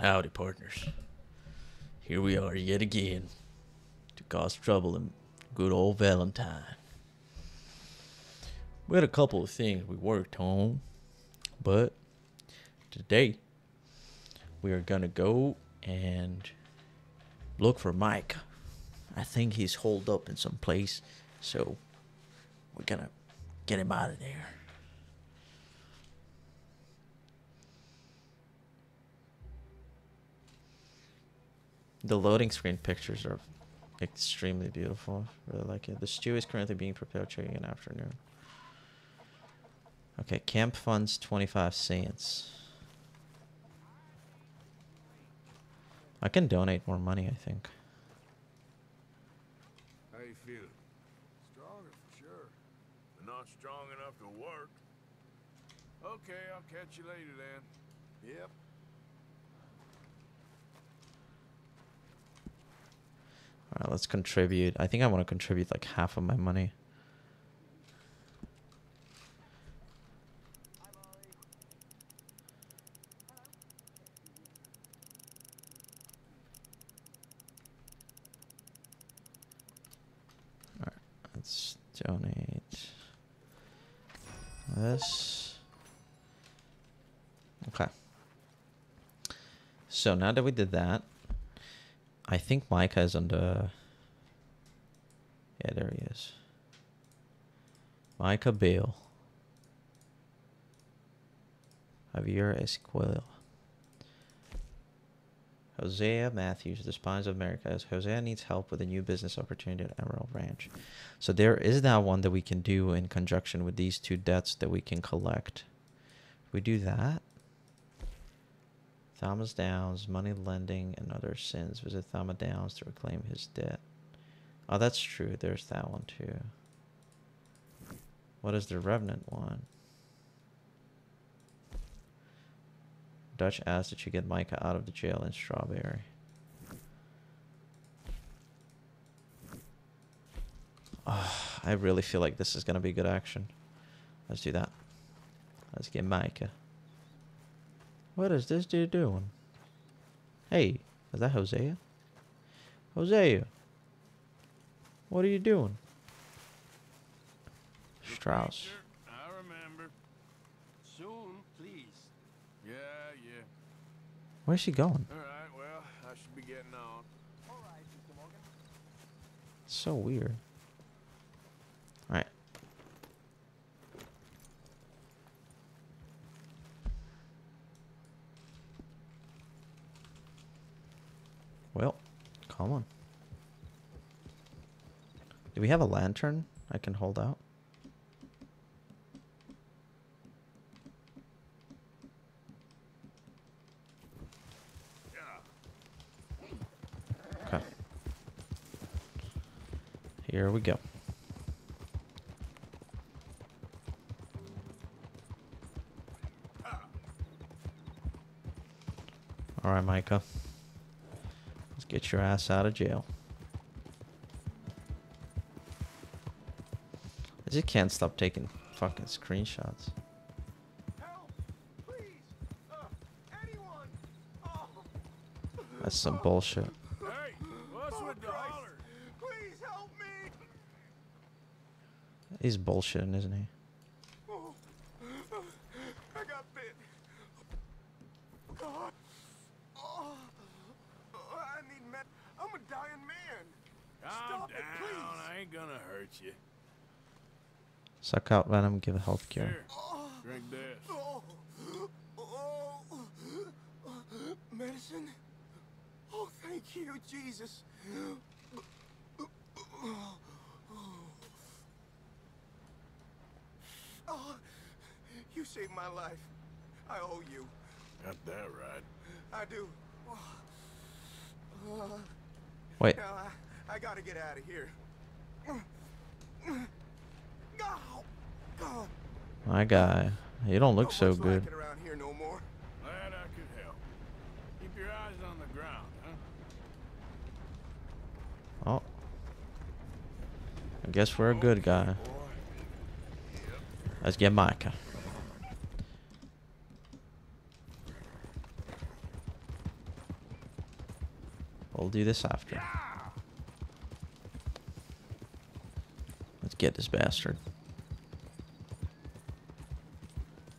Howdy, partners. Here we are yet again to cause trouble in good old Valentine. We had a couple of things we worked on, but today we are gonna go and look for Mike. I think he's holed up in some place, so we're gonna get him out of there. The loading screen pictures are extremely beautiful. Really like it. The stew is currently being prepared during an afternoon. Okay, camp funds 25 cents. I can donate more money, I think. How you feeling? Stronger for sure. But not strong enough to work. Okay, I'll catch you later then. Yep. Alright, let's contribute. I think I want to contribute like half of my money. Alright, let's donate this. Okay. So now that we did that, I think Micah is the. Yeah, there he is. Micah Bell. Javier Escuella. Hosea Matthews, the Spines of America, as Hosea needs help with a new business opportunity at Emerald Ranch. So there is that one that we can do in conjunction with these two debts that we can collect. If we do that, Thomas Downs, money lending and other sins. Visit Thomas Downs to reclaim his debt. Oh, that's true. There's that one too. What is the Revenant one? Dutch asked that you get Micah out of the jail in Strawberry. Oh, I really feel like this is going to be good action. Let's do that. Let's get Micah. What is this dude doing? Hey, is that Hosea? Hosea. What are you doing? Strauss. I remember. Soon, please. Yeah, yeah. Where's she going? All right, well, I should be getting on. All right, Mr. Morgan. So weird. Alright. Well, come on. Do we have a lantern I can hold out? Okay. Here we go. All right, Micah. Let's get your ass out of jail. I just can't stop taking fucking screenshots. Help! Uh! Oh, That's some bullshit. Hey, oh with the Christ. holler? Please help me! He's bullshitting, isn't he? Oh, I got bit. God. Oh, I need med. I'm a dying man. Calm Stop down. it, please. I ain't gonna hurt you. Suck out venom, give health cure. Here, drink this. Oh, oh, medicine. Oh, thank you, Jesus. Oh, you saved my life. I owe you. Got that right. I do. Uh, Wait, now I, I gotta get out of here. God. my guy. You don't look so good. it around here no. Glad I could help. Keep your eyes on the ground, huh? Oh. I guess we're a good guy. Let's get Micah. We'll do this after. Let's get this bastard.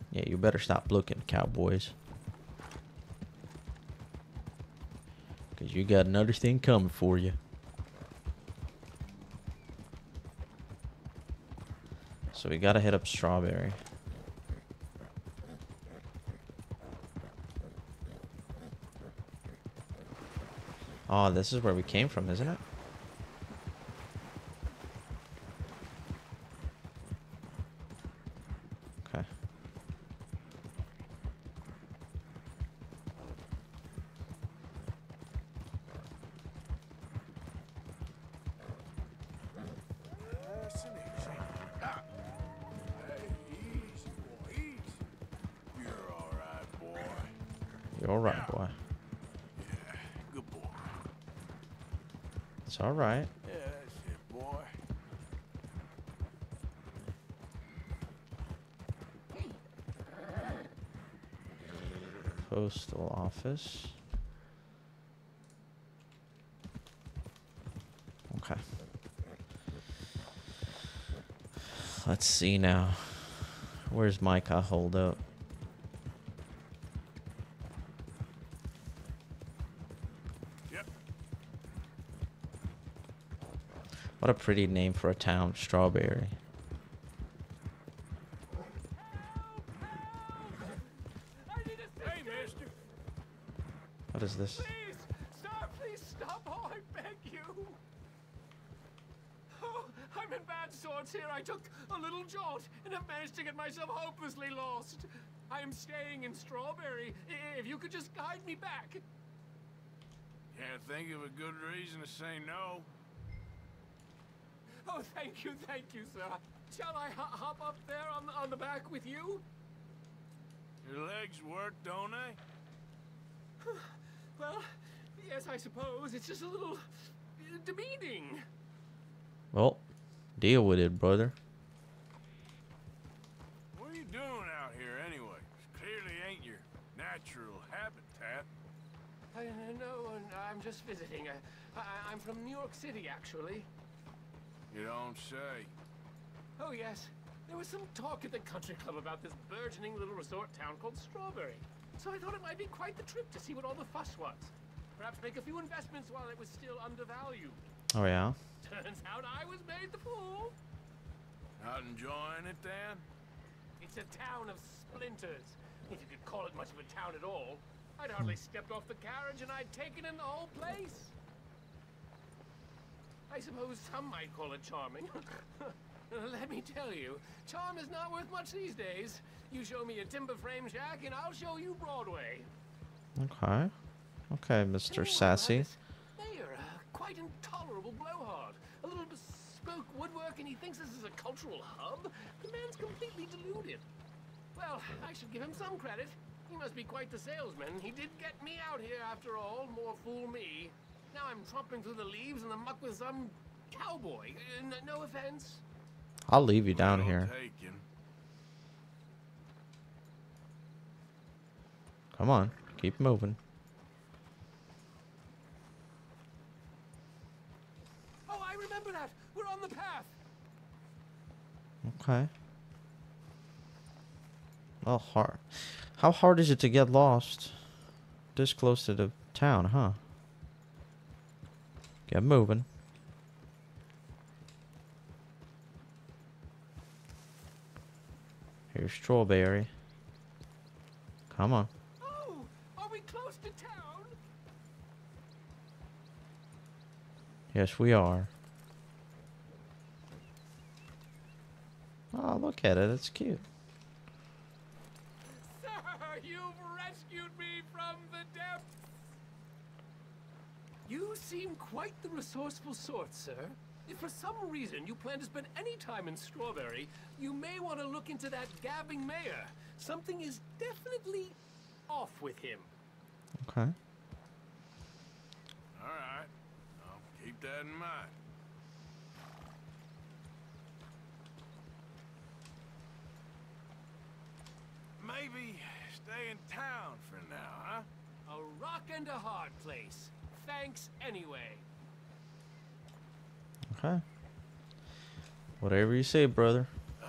Yeah, you better stop looking, cowboys. Because you got another thing coming for you. So we gotta hit up Strawberry. Oh, this is where we came from, isn't it? It's. Yeah, that's boy. Postal office. Okay. Let's see now. Where's Micah hold up? What a pretty name for a town, Strawberry. What is this? Please, sir, please stop. Oh, I beg you. Oh, I'm in bad sorts here. I took a little jolt and have managed to get myself hopelessly lost. I am staying in Strawberry. If you could just guide me back. Can't think of a good reason to say no. Oh, thank you, thank you, sir. Shall I ho- hop up there on the, on the back with you? Your legs work, don't they? Well, yes, I suppose. It's just a little uh, demeaning. Well, deal with it, brother. What are you doing out here anyway? Clearly ain't your natural habitat. I, uh, no, I'm just visiting. Uh, I, I'm from New York City, actually. You don't say. Oh, yes. There was some talk at the country club about this burgeoning little resort town called Strawberry. So I thought it might be quite the trip to see what all the fuss was. Perhaps make a few investments while it was still undervalued. Oh, yeah? Turns out I was made the fool. Not enjoying it then? It's a town of splinters, if you could call it much of a town at all. I'd hardly hmm. stepped off the carriage and I'd taken in the whole place. I suppose some might call it charming. Let me tell you, charm is not worth much these days. You show me a timber frame shack and I'll show you Broadway. Okay. Okay, Mr. Meanwhile, Sassy. this Mayor, a uh, quite intolerable blowhard. A little bespoke woodwork, and he thinks this is a cultural hub. The man's completely deluded. Well, I should give him some credit. He must be quite the salesman. He did get me out here after all. More fool me. Now I'm tromping through the leaves in the muck with some cowboy. Uh, n- no offense. I'll leave you down Well here. taken. Come on. Keep moving. Oh, I remember that. We're on the path. Okay. Well, hard. How hard is it to get lost this close to the town, huh? Get moving. Here's Strawberry. Come on. Oh, are we close to town? Yes, we are. Oh, look at it. It's cute. Sir, you've rescued me from the depths! You seem quite the resourceful sort, sir. If for some reason you plan to spend any time in Strawberry, you may want to look into that gabbing mayor. Something is definitely off with him. Okay. All right. I'll keep that in mind. Maybe stay in town for now, huh? A rock and a hard place. Thanks anyway. Okay. Whatever you say, brother. Uh,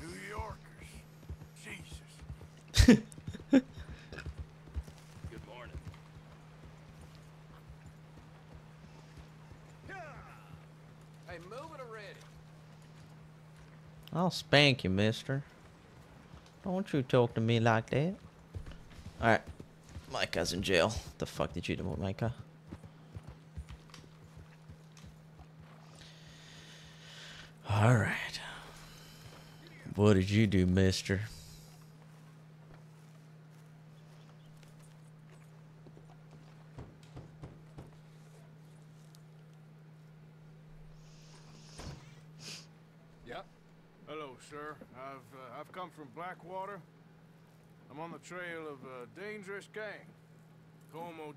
New Yorkers. Jesus. Good morning. Hey, move it already. I'll spank you, mister. Don't you talk to me like that. Alright. Micah's in jail. The fuck did you do, Micah? Alright. What did you do, mister? Yep. Hello, sir. I've uh, I've come from Blackwater. I'm on the trail of a dangerous gang. Colm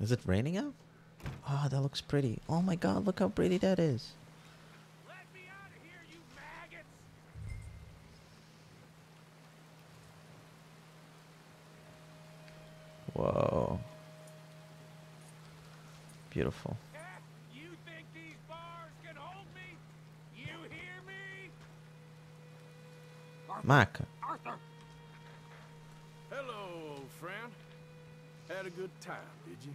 Is it raining out? Oh, that looks pretty. Oh my god, look how pretty that is. Here, you maggots! Whoa. Beautiful. You think these bars can hold me? You hear me? Micah. Arthur! Hello, friend. Had a good time, did you?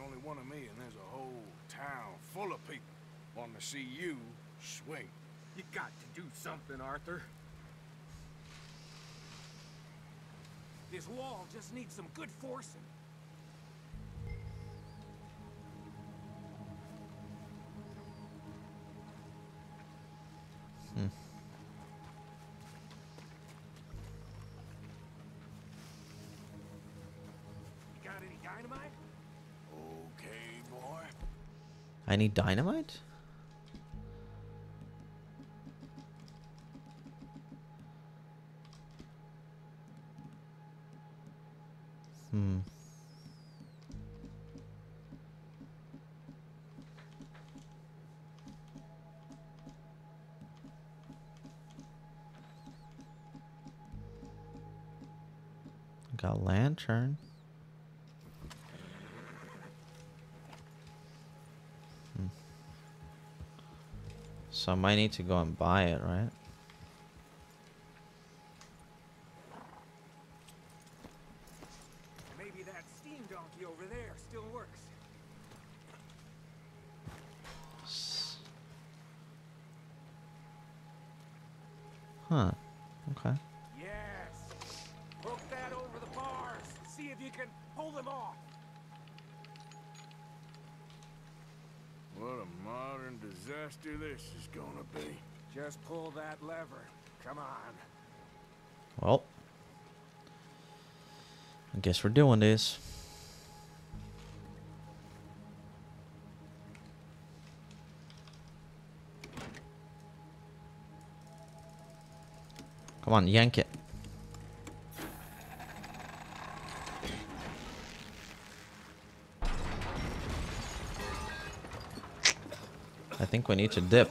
There's only one of me, and there's a whole town full of people wanting to see you swing. You got to do something, Arthur. This wall just needs some good forcing. Hmm. You got any dynamite? I need dynamite? Hmm. Got lantern. I might need to go and buy it, right? Well. I guess we're doing this. Come on, yank it. I think we need to dip.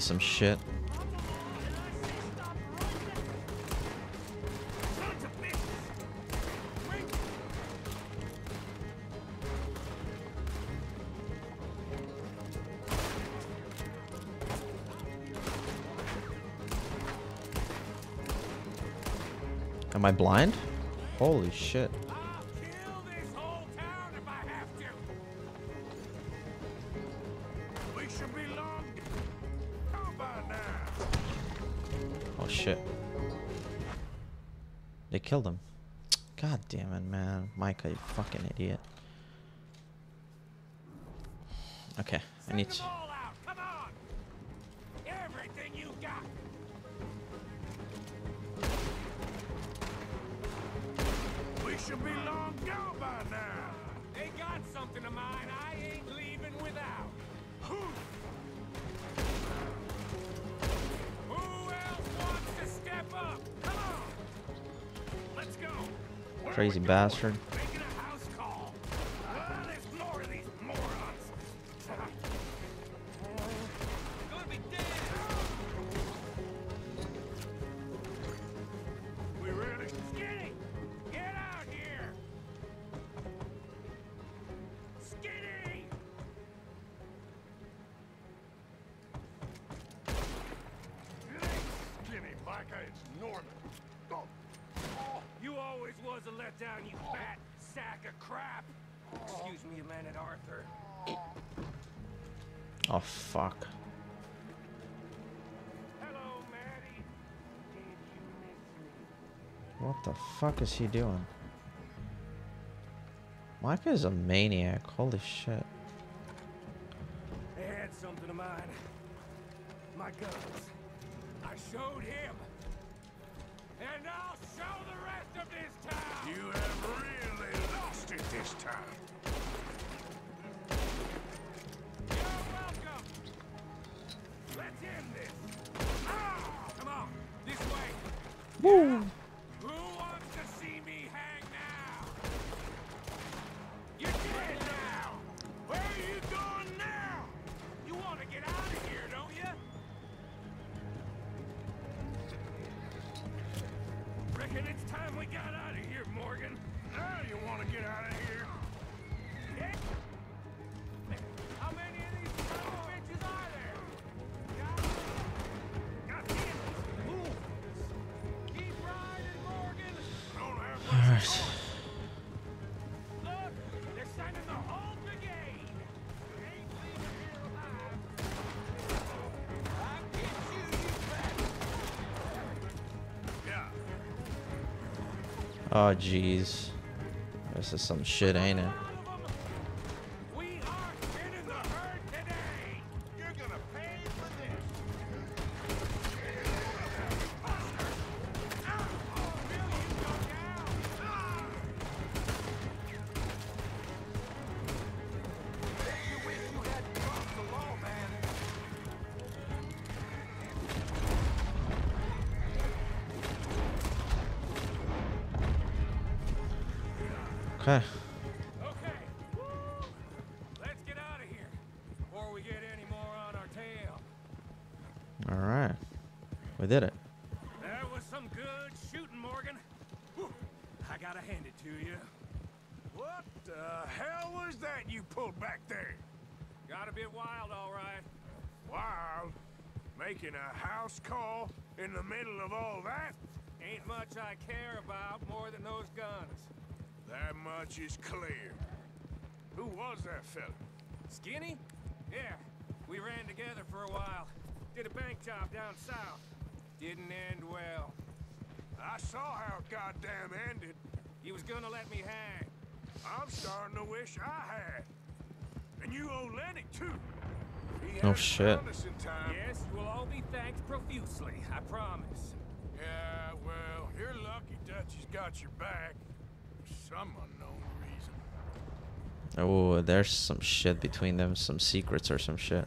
some shit. Am I blind? Holy shit. shit. They killed him. God damn it, man. Micah, you fucking idiot. Okay, I need to... should be long gone by now. They got something of mine I ain't leaving without. Crazy bastard. fuck is he doing? Mike is a maniac. Holy shit. They had something of mine. My guns. I showed him. And I'll show the rest of this town. You have really lost it this time. You're welcome. Let's end this. Ah, come on. This way. Woo. reckon it's time we got out of here, Morgan. Now you want to get out of here? Yeah. How many Oh, jeez. This is some shit, ain't it? for a while. Did a bank job down south. Didn't end well. I saw how it goddamn ended. He was gonna let me hang. I'm starting to wish I had. And you owe Lenny, too. He oh, shit. Yes, you will all be thanked profusely, I promise. Yeah, well, you're lucky Dutchy's got your back. For some unknown reason. Oh, there's some shit between them, some secrets or some shit.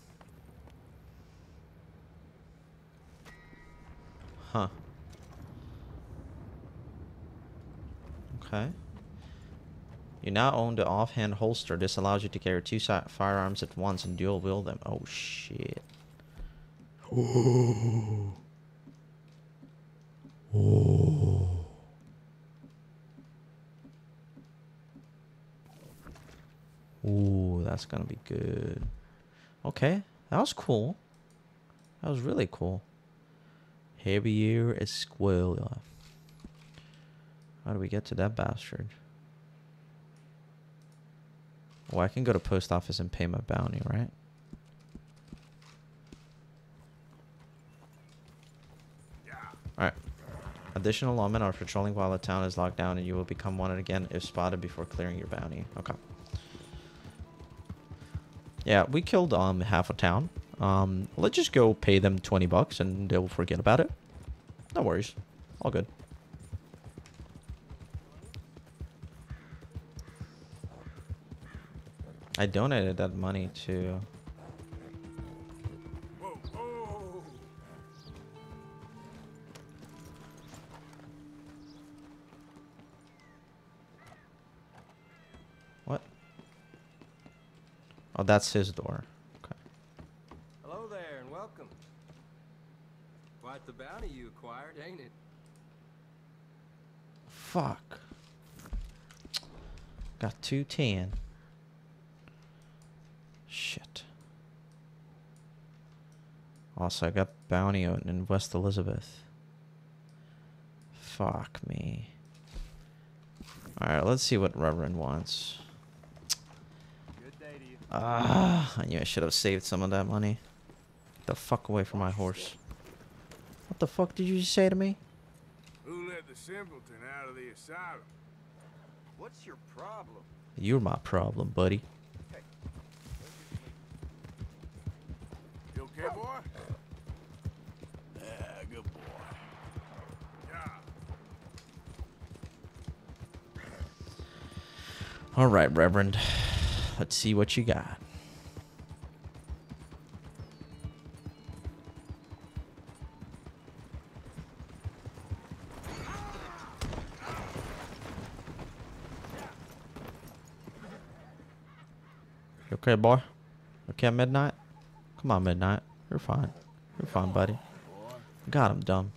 Huh. Okay. You now own the offhand holster. This allows you to carry two firearms at once and dual wield them. Oh shit. Ooh. Ooh. Ooh, that's gonna be good. Okay, that was cool. That was really cool. Javier Escuella. How do we get to that bastard? Oh, I can go to post office and pay my bounty, right? Alright. Additional lawmen are patrolling while the town is locked down and you will become wanted again if spotted before clearing your bounty. Okay. Yeah, we killed um half a town. Um, let's just go pay them 20 bucks and they'll forget about it. No worries. All good. I donated that money to what? Oh, that's his door. Okay. Hello there and welcome. You acquired, ain't it? Fuck. Got 210. Shit. Also, I got bounty out in West Elizabeth. Fuck me. Alright, let's see what Reverend wants. Good day. Ah, I knew I should have saved some of that money. Get the fuck away from my horse. What the fuck did you just say to me? Who let the simpleton out of the asylum? What's your problem? You're my problem, buddy. You okay, boy? Yeah, good boy. Yeah. Alright, Reverend. Let's see what you got. Okay, boy? Okay, Midnight? Come on, Midnight. You're fine. You're fine, buddy. Got him, dumb.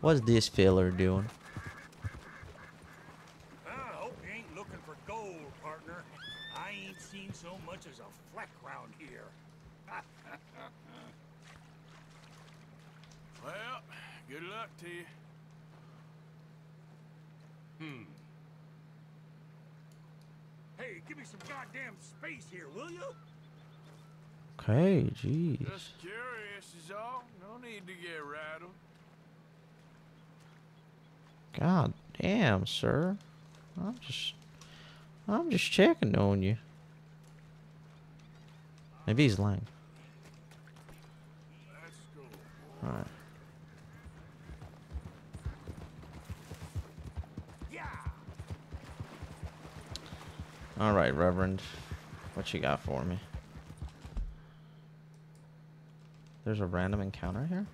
What's this filler doing? I hope you ain't looking for gold, partner. I ain't seen so much as a fleck round here. Well, good luck to you. Hmm. Hey, give me some goddamn space here, will you? Okay, jeez. Just curious is all. No need to get rattled. God damn, sir. I'm just I'm just checking on you. Maybe he's lying. Alright. Alright, Reverend. What you got for me? There's a random encounter here?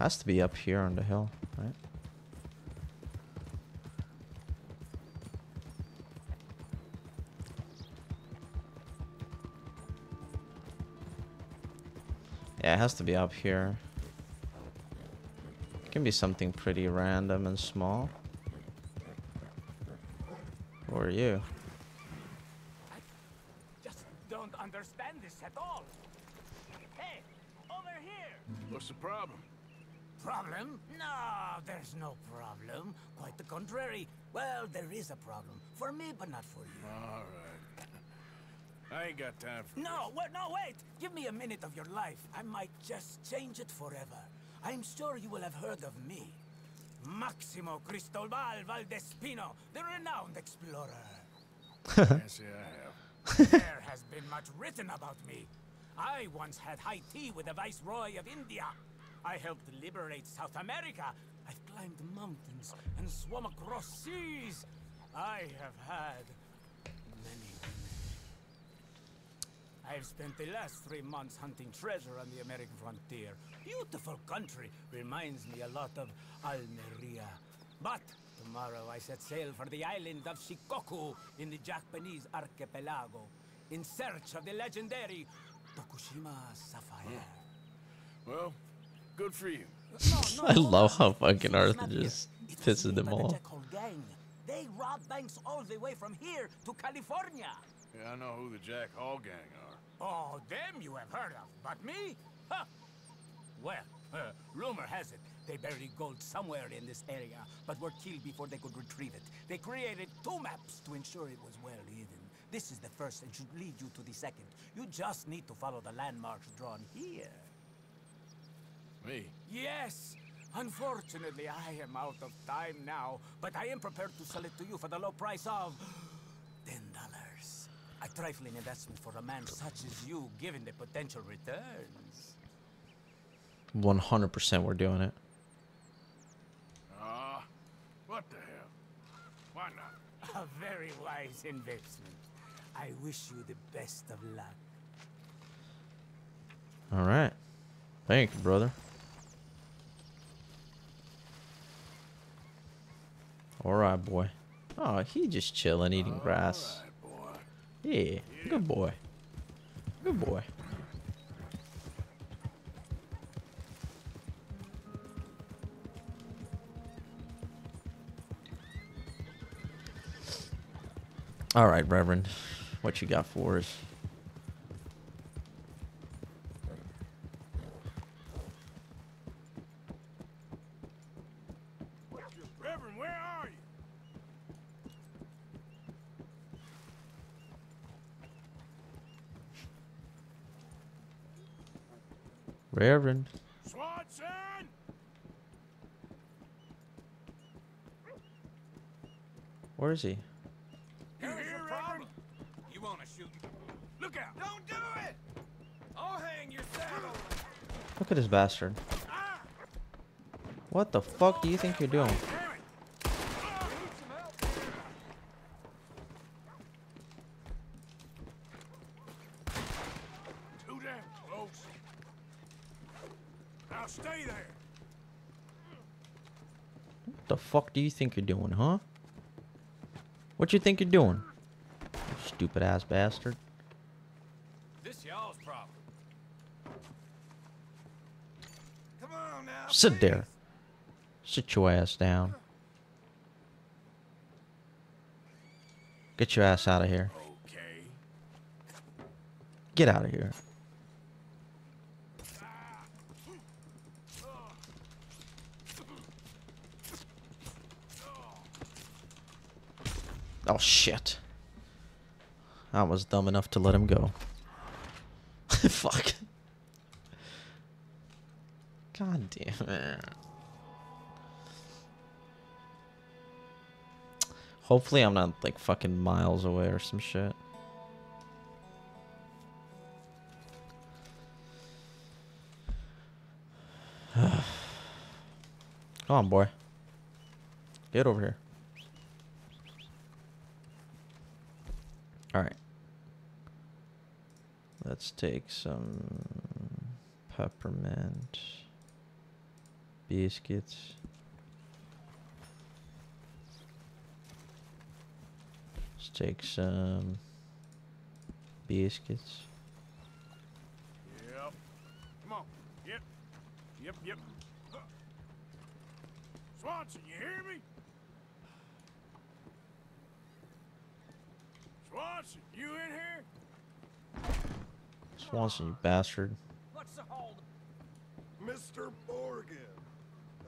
Has to be up here on the hill, right? Yeah, it has to be up here. It can be something pretty random and small. Who are you? Just don't understand this at all. Hey, over here. What's the problem? Problem? No, there's no problem. Quite the contrary. Well, there is a problem. For me, but not for you. All right. I ain't got time for No, wait, no, wait! Give me a minute of your life. I might just change it forever. I'm sure you will have heard of me. Maximo Cristobal Valdespino, the renowned explorer. I have. there has been much written about me. I once had high tea with the Viceroy of India. I helped liberate South America. I've climbed mountains and swum across seas. I have had many women. I've spent the last three months hunting treasure on the American frontier. Beautiful country. Reminds me a lot of Almeria. But tomorrow I set sail for the island of Shikoku in the Japanese archipelago in search of the legendary Tokushima Sapphire. Hmm. Well, good for you. No, no, I love how fucking Arthur just pisses me them by the off. Jack Hall gang. They rob banks all the way from here to California. Yeah, I know who the Jack Hall gang are. Oh, them you have heard of, but me? Huh. Well, uh, rumor has it they buried gold somewhere in this area, but were killed before they could retrieve it. They created two maps to ensure it was well hidden. This is the first and should lead you to the second. You just need to follow the landmarks drawn here. Me? Yes! Unfortunately, I am out of time now, but I am prepared to sell it to you for the low price of ten dollars. A trifling investment for a man such as you, given the potential returns. 100% we're doing it. Ah, what the hell? Why not? A very wise investment. I wish you the best of luck. Alright. Thank you, brother. Alright, boy. Oh, he just chilling, eating grass. All right, boy. Yeah, good boy. Good boy. All right, Reverend. What you got for us? Reverend, where are you? Reverend. Swanson! Where is he? You here, Reverend? You want to shoot? Look out! Don't do it! I'll hang your saddle. Look at this bastard. What the fuck do you think you're doing? Too damn close. Now stay there. What the fuck do you think you're doing, huh? What you think you're doing? You stupid ass bastard. This y'all's problem. Come on now. Sit there. Sit your ass down. Get your ass out of here. Okay. Get out of here. Oh shit. I was dumb enough to let him go. Fuck. God damn it. Hopefully I'm not like fucking miles away or some shit. Come on, boy. Get over here. Alright. Let's take some peppermint biscuits. Let's take some biscuits. Yep. Come on. Yep. Yep, yep. Huh. Swanson, you hear me? Swanson, you in here? Swanson, you bastard. What's the hold? Mr. Morgan,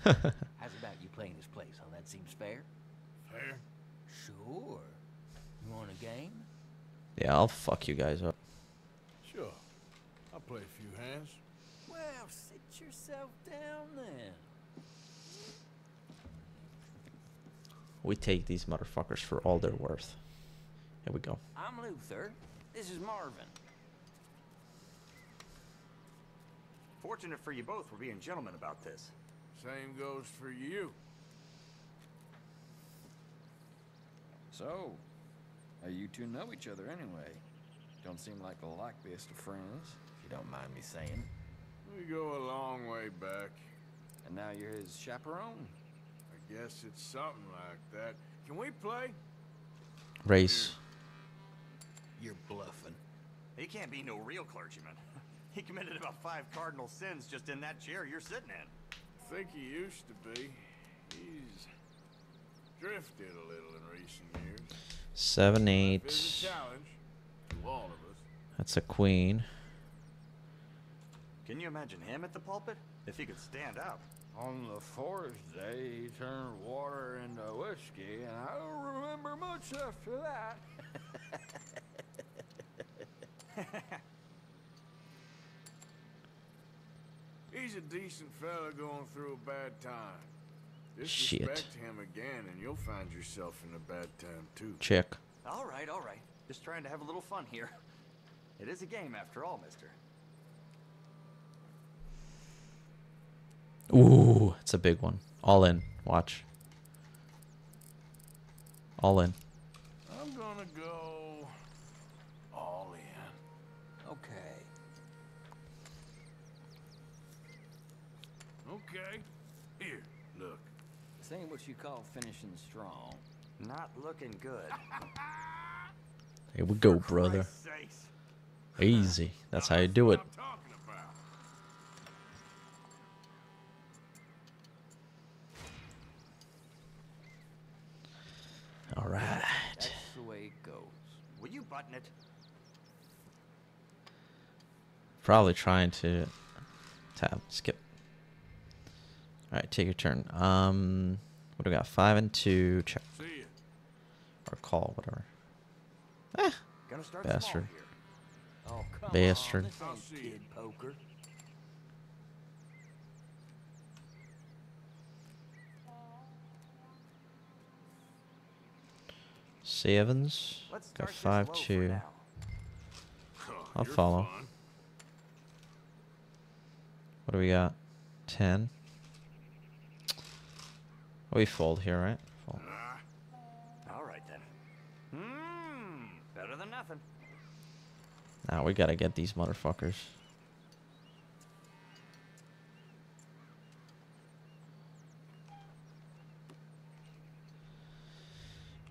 How's about you playing this place, huh? That seems fair? Fair? Sure. You want a game? Yeah, I'll fuck you guys up. Sure. I'll play a few hands. Well, sit yourself down then. We take these motherfuckers for all they're worth. Here we go. I'm Luther. This is Marvin. Fortunate for you both, we're being gentlemen about this. Same goes for you. So, how you two know each other anyway? Don't seem like the likeliest of friends, if you don't mind me saying. We go a long way back. And now you're his chaperone? I guess it's something like that. Can we play? Race. You're bluffing. He can't be no real clergyman. He committed about five cardinal sins just in that chair you're sitting in. Think he used to be. He's drifted a little in recent years. Seven, eight. It's a challenge to all of us. That's a queen. Can you imagine him at the pulpit? If he could stand up. On the fourth day, he turned water into whiskey, and I don't remember much after that. He's a decent fella going through a bad time. Shit. Disrespect him again, and you'll find yourself in a bad time too. Chick. All right, all right. Just trying to have a little fun here. It is a game after all, mister. Ooh, it's a big one. All in. Watch. All in. This ain't what you call finishing strong. Not looking good. Here we go, brother. Easy. That's how you do it. I'm talking about. All right. That's the way it goes. Will you button it? Probably trying to tab. Skip. All right, take your turn. Um, what do we got? Five and two. Check or call, whatever. Eh, Gonna start Bastard. Oh, Bastard. on. This see you. kid poker. sevens. Let's Got five two. I'll follow. fun. What do we got? Ten. Oh, we fold here, right? Fold. Ah, All right then. Hmm. Better than nothing. Now we gotta get these motherfuckers.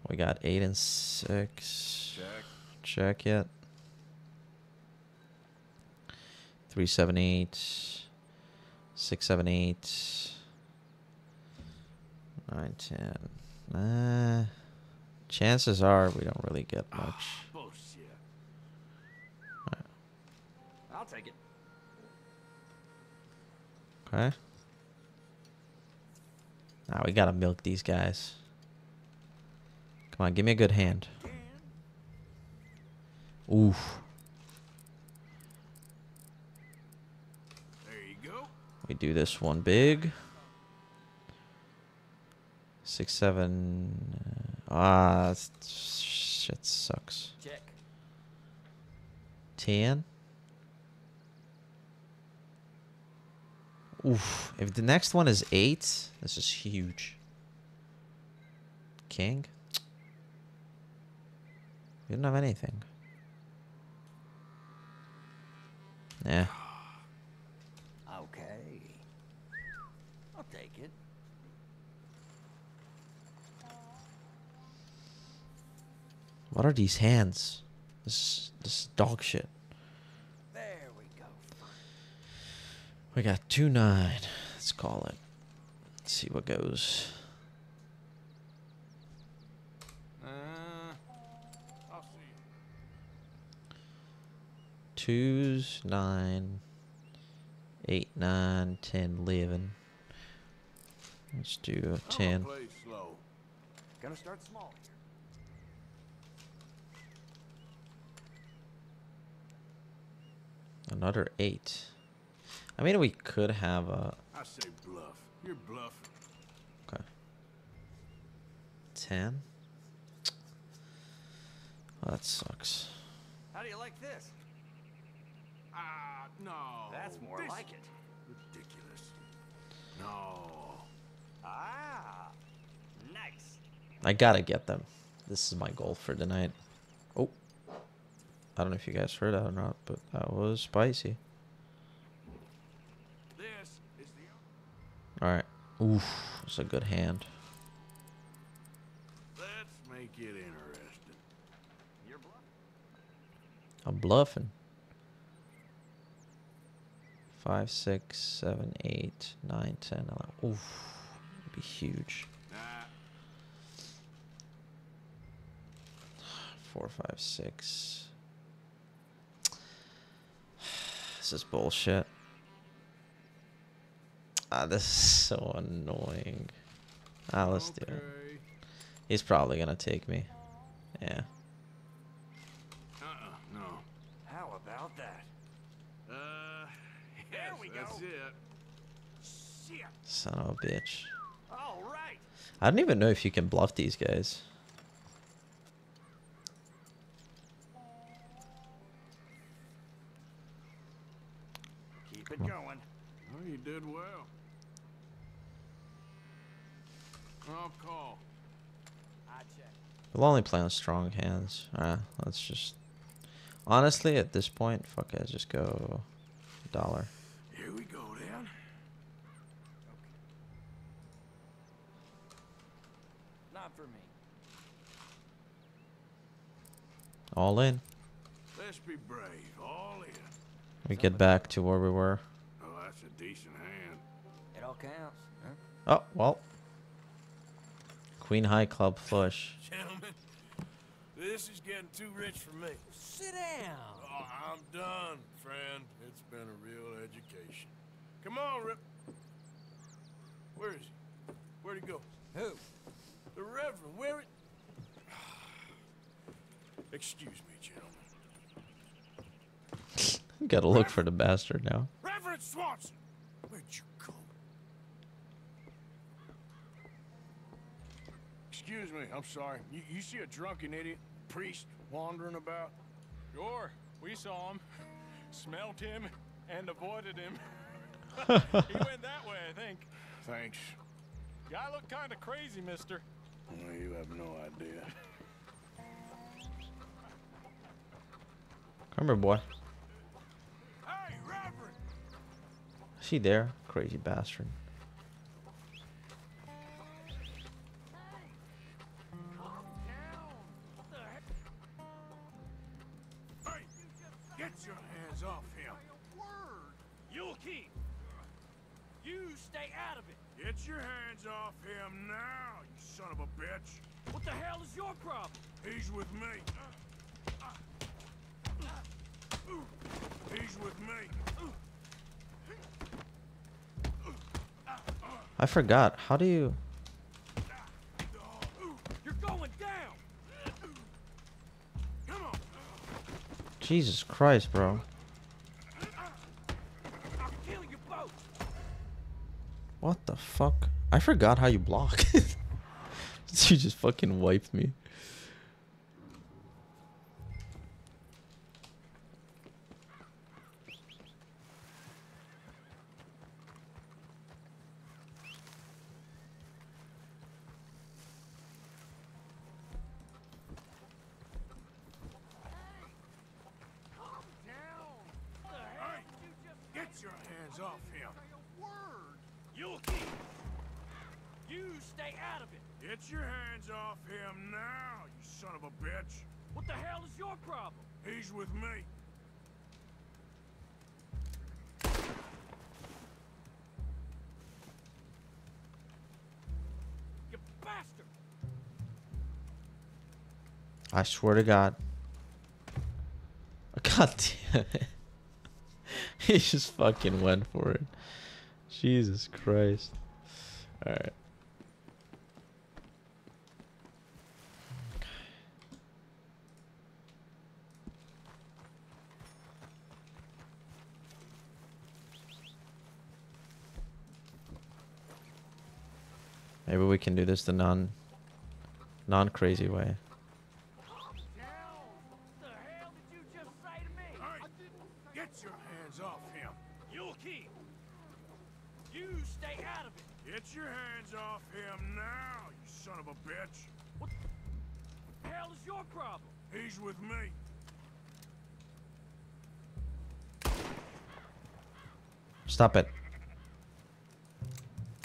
We got eight and six. Check. Check yet. Three, seven, eight. Six, seven, eight. Nine, ten. Uh, chances are we don't really get much. Bullshit. I'll take it. Okay. Now we gotta milk these guys. Come on, give me a good hand. Oof. There you go. We do this one big. Six, seven. uh, Ah, s- shit sucks. Check. Ten. Oof. If the next one is eight, this is huge. King? We don't have anything. Yeah. Okay. I'll take it. What are these hands? This is, this is dog shit. There we go. We got two nine. Let's call it. Let's see what goes. Uh, I'll see you. Twos, nine, eight, nine, ten, eleven. Let's do a ten. Gonna start small here. Another eight. I mean, we could have a I say bluff. You're bluffing. okay. Ten. Oh, that sucks. How do you like this? Ah, no. That's more This- like it. Ridiculous. No. Ah, nice. I gotta get them. This is my goal for tonight. I don't know if you guys heard that or not, but that was spicy. This is the. All right. Oof, it's a good hand. Let's make it interesting. You're bluffing. I'm bluffing. Five, six, seven, eight, nine, ten, eleven. Oof, it'd be huge. Nah. Four, five, six. This is bullshit. Ah, this is so annoying. Ah, let's do it. He's probably gonna take me. Yeah. Uh-uh. No. How about that? Uh. There yes, we That's go. it. Shit. Son of a bitch. All right. I don't even know if you can bluff these guys. Did well. I'll call. I check. We'll only play on strong hands. Ah, let's just. Honestly, at this point, fuck it, just go dollar. Here we go then. Not for me. All in. Let's be brave. All in. We get back to where we were. Counts. Huh? Oh, well. Queen High Club flush. Gentlemen, this is getting too rich for me. Sit down. Oh, I'm done, friend. It's been a real education. Come on, Rip. Where is he? Where'd he go? Who? The Reverend. Where it? Excuse me, gentlemen. Gotta look for the bastard now. Reverend Swanson! Where'd you go? Excuse me, I'm sorry. You, you see a drunken idiot priest wandering about? Sure, we saw him, smelt him, and avoided him. he went that way, I think. Thanks. Guy looked kind of crazy, mister. Well, you have no idea. Come here, boy. Hey, Reverend! Is he there? Crazy bastard. Get your hands off him now, you son of a bitch. What the hell is your problem? He's with me. He's with me. I forgot. How do you? You're going down. Come on. Jesus Christ, bro. What the fuck? I forgot how you block. you just fucking wiped me. I swear to God. God damn it. he just fucking went for it. Jesus Christ. Alright. Maybe we can do this the non non crazy way. Bitch. What the hell is your problem? He's with me. Stop it.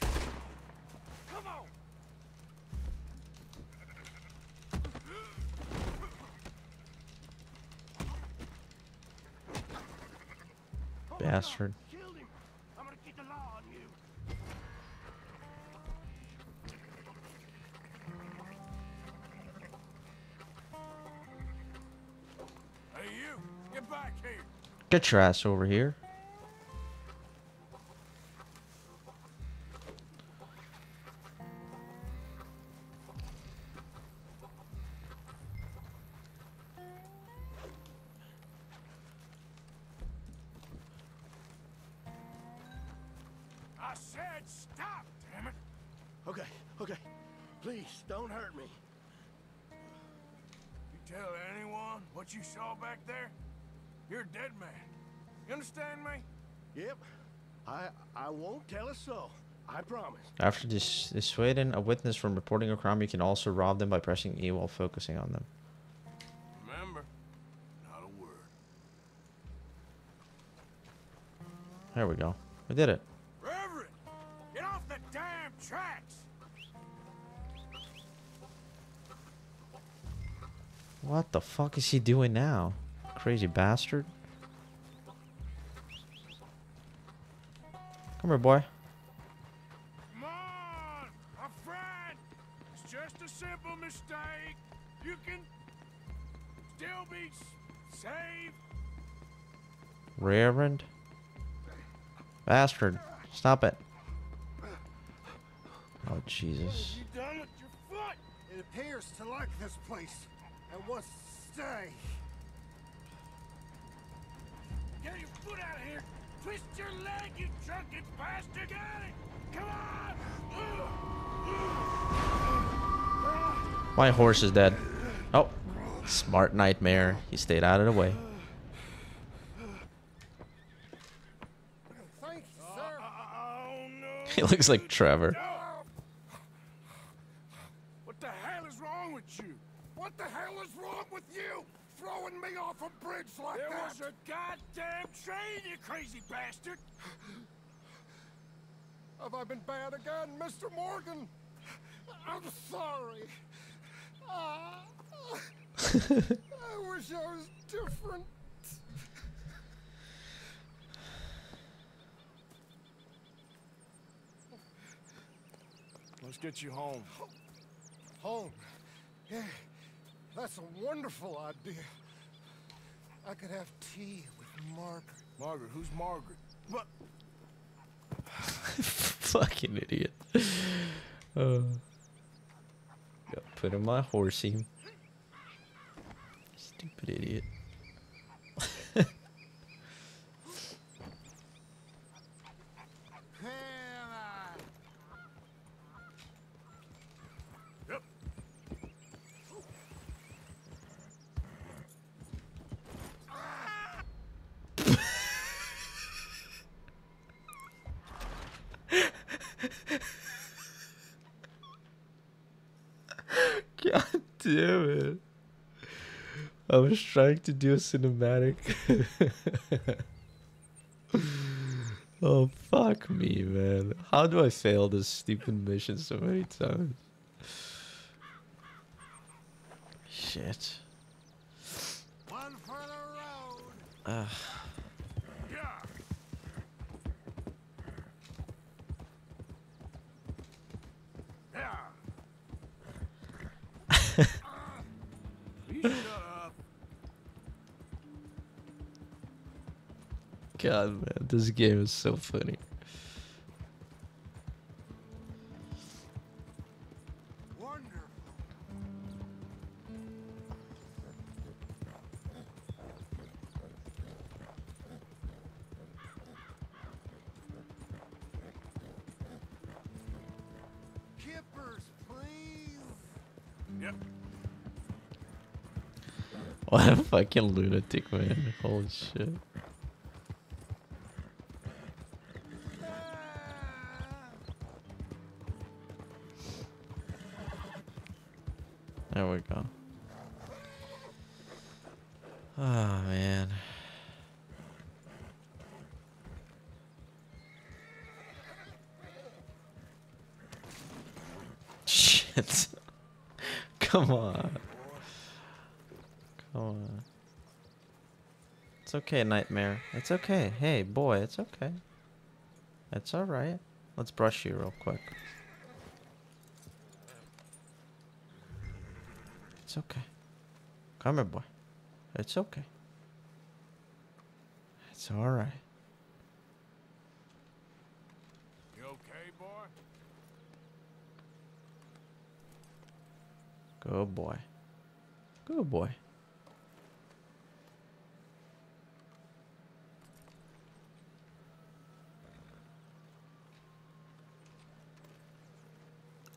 Come on. Bastard. Get your ass over here. After dis- dissuading a witness from reporting a crime, you can also rob them by pressing E while focusing on them. Remember, not a word. There we go. We did it. Reverend, get off the damn tracks. What the fuck is he doing now? Crazy bastard. Come here, boy. Mistake. You can still be s- saved. Reverend. Bastard. Stop it. Oh, Jesus. You done with your foot? It appears to like this place and wants to stay. Get your foot out of here. Twist your leg, you drunken bastard. Get it. Come on. My horse is dead. Oh. Smart nightmare. He stayed out of the way. Thank you, sir. Oh no. He looks like Trevor. What the hell is wrong with you? What the hell is wrong with you? Throwing me off a bridge like There that? was a goddamn train, you crazy bastard. Have I been bad again, Mr. Morgan? I'm sorry. I wish I was different. Let's get you home. Home? Yeah, that's a wonderful idea. I could have tea with Margaret. Margaret? Who's Margaret? What? Fucking idiot. Uh got put in my horsey. Stupid idiot. Damn it. I was trying to do a cinematic. oh, fuck me, man. How do I fail this stupid mission so many times? Shit. One for the road. Ugh. God, man, this game is so funny. Kippers, please. Yep. What a fucking lunatic, man. Holy shit. Okay, Nightmare. It's okay. Hey, boy, it's okay. It's alright. Let's brush you real quick. It's okay. Come here, boy. It's okay. It's alright. You okay, boy? Good boy. Good boy.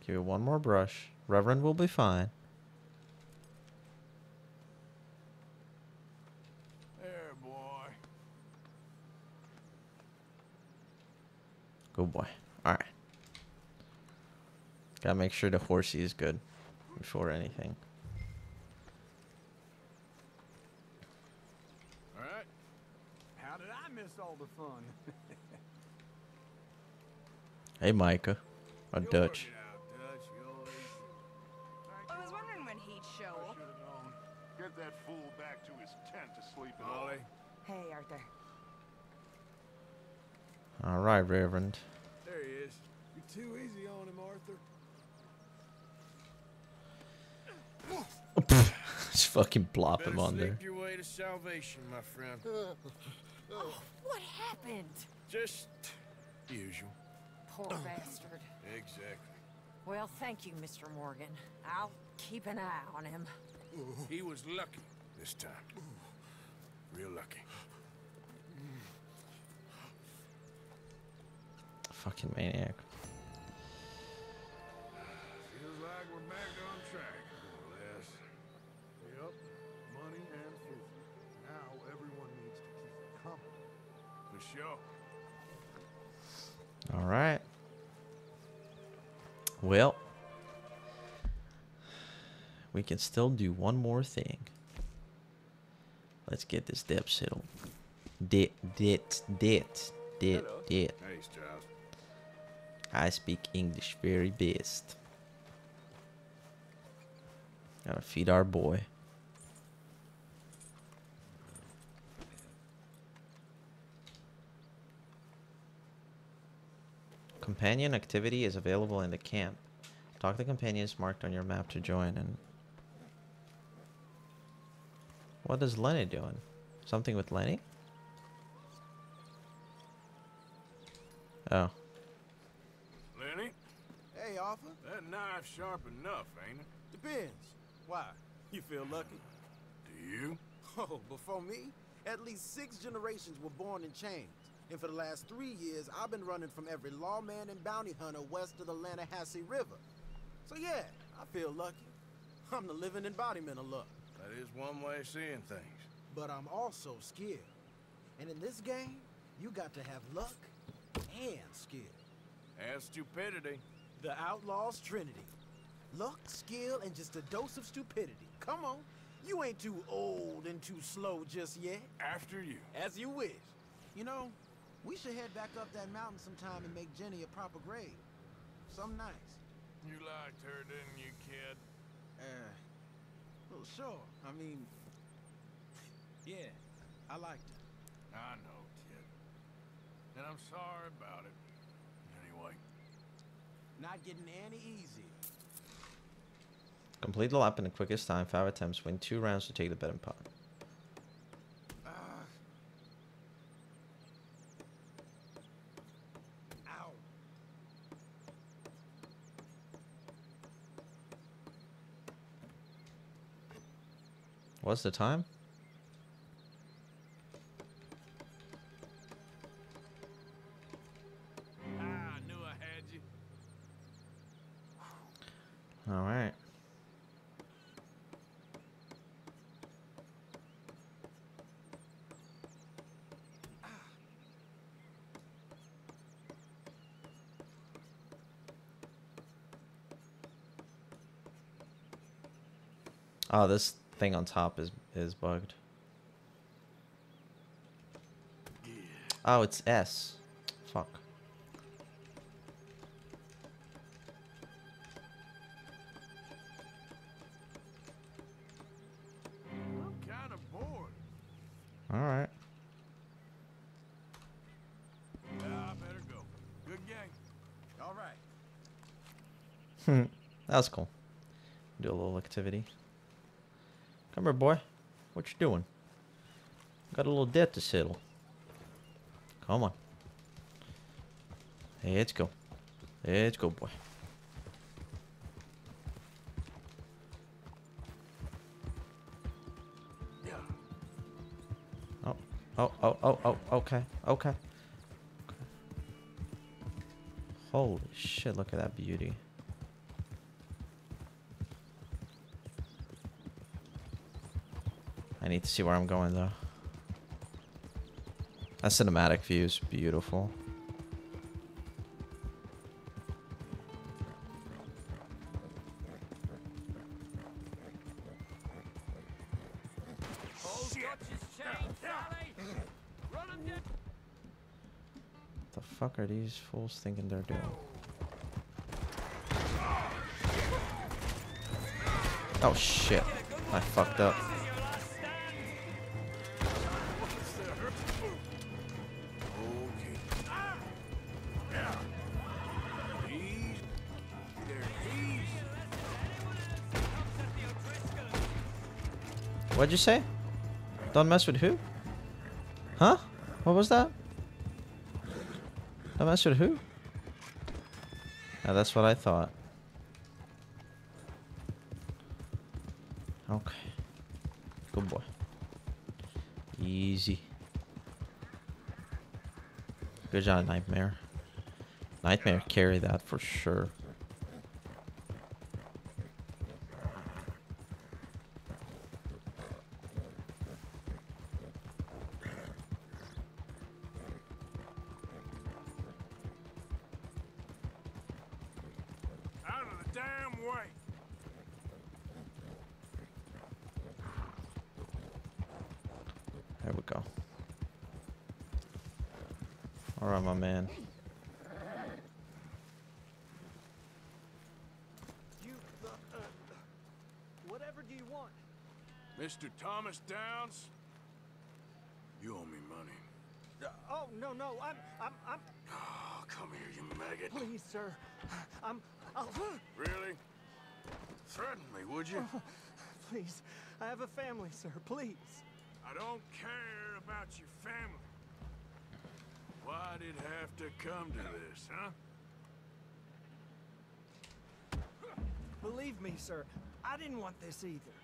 Give one more brush. Reverend will be fine. There, boy. Good boy. Alright. Gotta make sure the horsey is good before anything. All right. How did I miss all the fun? Hey, Micah. A Dutch. That fool back to his tent to sleep in. Molly. Hey, Arthur. Alright, Reverend. There he is. You're too easy on him, Arthur. Just fucking plop Better him on there. sleep your way to salvation, my friend. Oh, what happened? Just usual. Poor bastard. Exactly. Well, thank you, Mr. Morgan. I'll keep an eye on him. He was lucky this time. Real lucky. Fucking maniac. Feels like we're back on track, more or less. Yep. Money and food. Now everyone needs to keep company. For sure. Alright. Well, we can still do one more thing. Let's get this debt settled. Debt, debt, debt, debt, debt. Hey, Strauss. I speak English very best. Gotta feed our boy. Companion activity is available in the camp. Talk to companions marked on your map to join and... What is Lenny doing? Something with Lenny? Oh. Lenny? Hey, Arthur. That knife's sharp enough, ain't it? Depends. Why? You feel lucky? Do you? Oh, before me, at least six generations were born in chains. And for the last three years, I've been running from every lawman and bounty hunter west of the Lannahechee River. So yeah, I feel lucky. I'm the living embodiment of luck. Is one way of seeing things. But I'm also skilled. And in this game, you got to have luck and skill. And stupidity. The Outlaw's Trinity. Luck, skill, and just a dose of stupidity. Come on. You ain't too old and too slow just yet. After you. As you wish. You know, we should head back up that mountain sometime and make Jenny a proper grave. Something nice. You liked her, didn't you, kid? Uh, well, sure. I mean, yeah, I liked her. I know, kid. And I'm sorry about it. Anyway. Not getting any easier. Complete the lap in the quickest time. Five attempts. Win two rounds to take the betting pot. Uh, ow. What's the time? All right. Oh, this thing on top is is bugged. Oh, it's S. Fuck. All right. Yeah, I better go. Good gang. All right. Hmm. that was cool. Do a little activity. Come here, boy. What you doing? Got a little debt to settle. Come on. Let's go. Let's go, boy. Oh, oh, oh, oh, oh, okay, okay. Holy shit, look at that beauty. I need to see where I'm going though. That cinematic view is beautiful. The fuck are these fools thinking they're doing? Oh shit. I fucked up. What'd you say? Don't mess with who? Huh? What was that? Don't mess with who? Yeah, that's what I thought. Okay. Good boy. Easy. Good job, Nightmare. Nightmare carry that for sure. Out of the damn way. There we go. Alright, my man. You, uh, uh, whatever do you want? Mr. Thomas Downs, you owe me money. Uh, oh, no, no, I'm, I'm, I'm... Oh, come here, you maggot. Please, sir. I'm, I'll... Really? Threaten me, would you? Oh, please, I have a family, sir, please. I don't care about your family. Why'd it have to come to this, huh? Believe me, sir, I didn't want this either.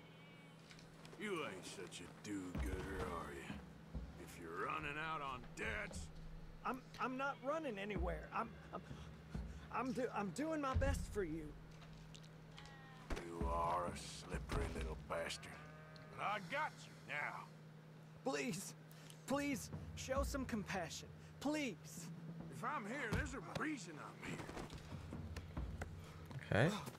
You ain't such a do-gooder, are you? If you're running out on debts, I'm, I'm not running anywhere. I'm, I'm, I'm, do, I'm doing my best for you. you are a slippery little bastard. But I got you now. Please, please, show some compassion. Please. If I'm here, there's a reason I'm here. Okay.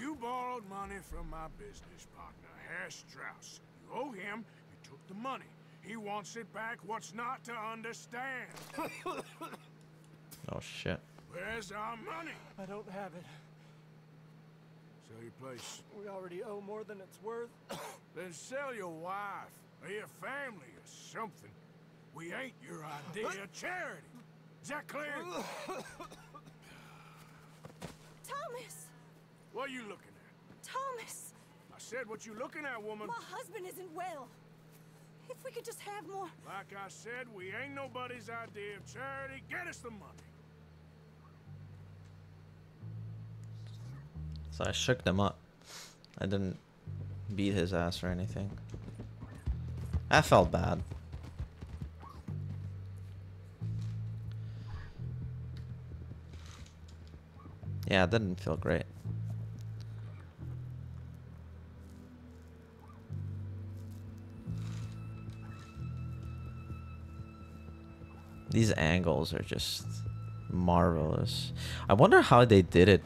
You borrowed money from my business partner, Herr Strauss. You owe him, you took the money. He wants it back. What's not to understand? Oh shit. Where's our money? I don't have it. Sell your place. We already owe more than it's worth. Then sell your wife, or your family, or something. We ain't your idea of charity. Is that clear? Thomas! What are you looking at? Thomas! I said what you looking at, woman. My husband isn't well. If we could just have more... Like I said, we ain't nobody's idea of charity. Get us the money. So I shook them up. I didn't beat his ass or anything. I felt bad. Yeah, it didn't feel great. These angles are just marvelous. I wonder how they did it.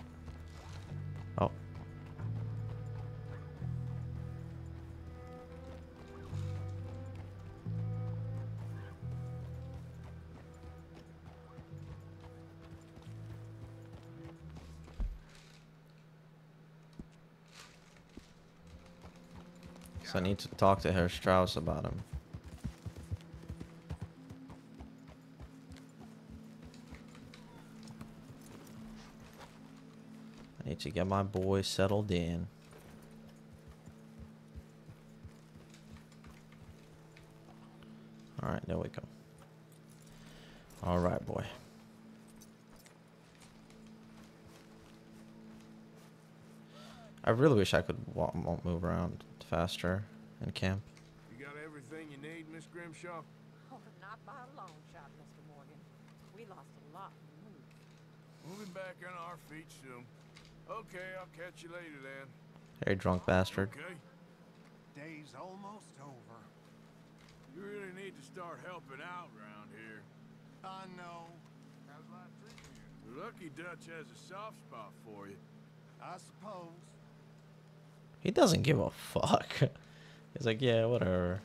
Oh. So I need to talk to Herr Strauss about him. I need to get my boy settled in. Alright, there we go. Alright, boy. I really wish I could walk, move around faster in camp. You got everything you need, Miss Grimshaw? Oh, not by a long shot, Mr. Morgan. We lost a lot in the move. Moving back on our feet soon. Okay, I'll catch you later then. Hey, drunk bastard. Okay. Day's almost over. You really need to start helping out around here. I know. How's life treating you? Lucky Dutch has a soft spot for you. I suppose. He doesn't give a fuck. He's like, yeah, whatever.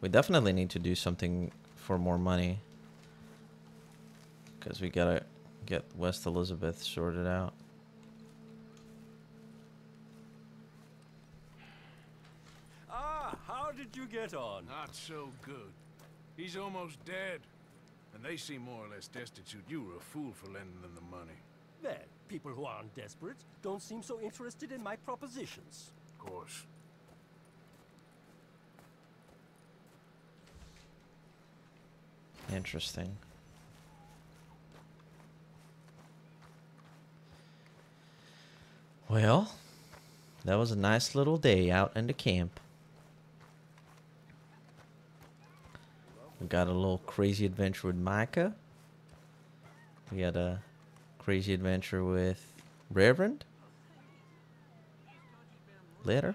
We definitely need to do something for more money. Because we gotta get West Elizabeth sorted out. Ah, how did you get on? Not so good. He's almost dead. And they seem more or less destitute. You were a fool for lending them the money. Well, people who aren't desperate don't seem so interested in my propositions. Of course. Interesting. Well, that was a nice little day out in the camp. We got a little crazy adventure with Micah. We had a crazy adventure with Reverend. Later.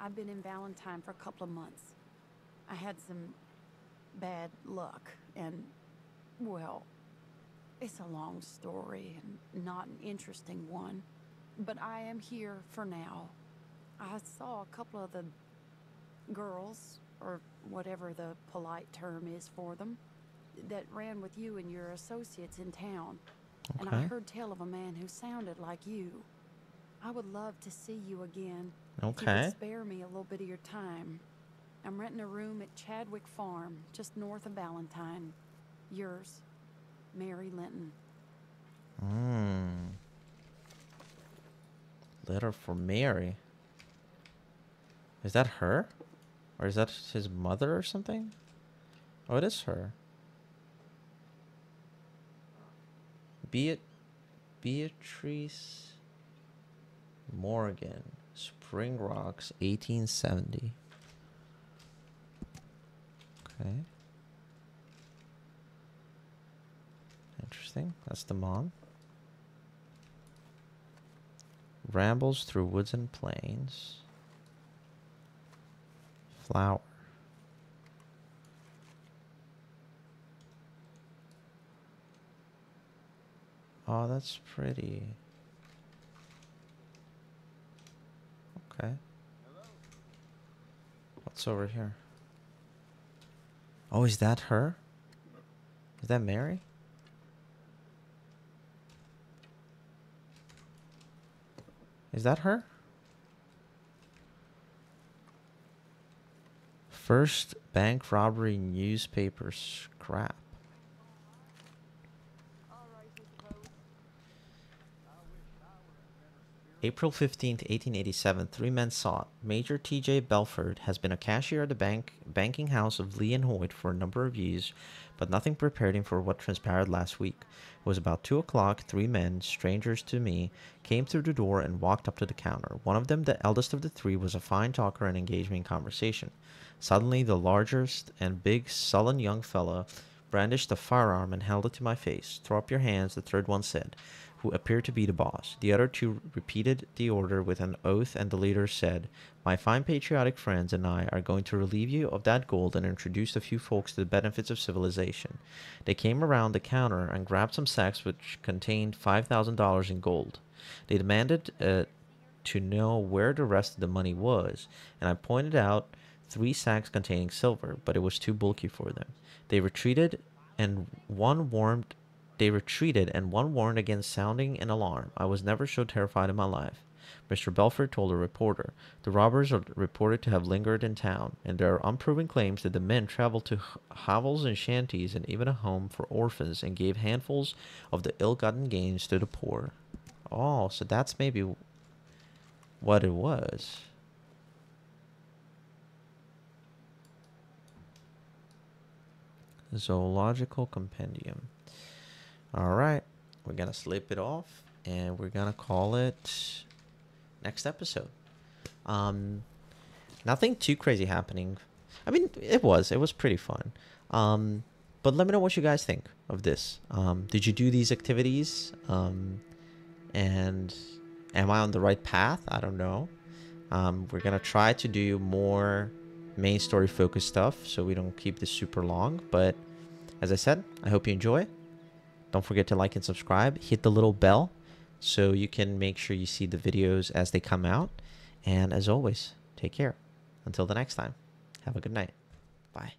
I've been in Valentine for a couple of months. I had some bad luck, and, well, it's a long story and not an interesting one. But I am here for now. I saw a couple of the girls, or whatever the polite term is for them, that ran with you and your associates in town. And I heard tell of a man who sounded like you. I would love to see you again. Okay. spare me a little bit of your time. I'm renting a room at Chadwick Farm, just north of Valentine. Yours, Mary Linton. Hmm. Letter for Mary. Is that her? Or is that his mother or something? Oh, it is her. Beat Beatrice Morgan, Spring Rocks, 1870. Okay. Interesting. That's the mom. Rambles through woods and plains. Flower. Oh, that's pretty. Okay. What's over here? Oh, is that her? Is that Mary? Is that her? First bank robbery newspaper scrap. April 15th, 1887, three men sought. Major T.J. Belford has been a cashier at the bank banking house of Lee and Hoyt for a number of years, but nothing prepared him for what transpired last week. It was about two o'clock. Three men, strangers to me, came through the door and walked up to the counter. One of them, the eldest of the three, was a fine talker and engaged me in conversation. Suddenly, the largest and big, sullen young fellow brandished a firearm and held it to my face. Throw up your hands, the third one said, who appeared to be the boss. The other two repeated the order with an oath, and the leader said, My fine patriotic friends and I are going to relieve you of that gold and introduce a few folks to the benefits of civilization. They came around the counter and grabbed some sacks which contained $5,000 in gold. They demanded uh, to know where the rest of the money was, and I pointed out three sacks containing silver, but it was too bulky for them. They retreated, and one warned. They retreated, and one warned against sounding an alarm. I was never so terrified in my life. Mr. Belford told a reporter, "The robbers are reported to have lingered in town, and there are unproven claims that the men traveled to hovels and shanties, and even a home for orphans, and gave handfuls of the ill-gotten gains to the poor." Oh, so that's maybe what it was. Zoological Compendium. All right, we're gonna slip it off, and we're gonna call it next episode. Um, nothing too crazy happening. I mean, it was it was pretty fun. Um, but let me know what you guys think of this. Um, did you do these activities? Um, and am I on the right path? I don't know. Um, we're gonna try to do more main story focused stuff so we don't keep this super long. But as I said, I hope you enjoy. Don't forget to like and subscribe. Hit the little bell so you can make sure you see the videos as they come out. And as always, take care. Until the next time, have a good night. Bye.